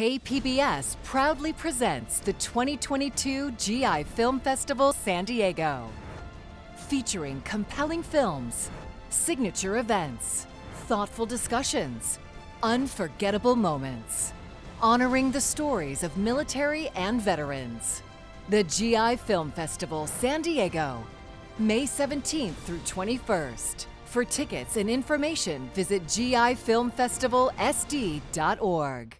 KPBS proudly presents the 2022 GI Film Festival San Diego. Featuring compelling films, signature events, thoughtful discussions, unforgettable moments, honoring the stories of military and veterans. The GI Film Festival San Diego, May 17th through 21st. For tickets and information, visit gifilmfestivalsd.org.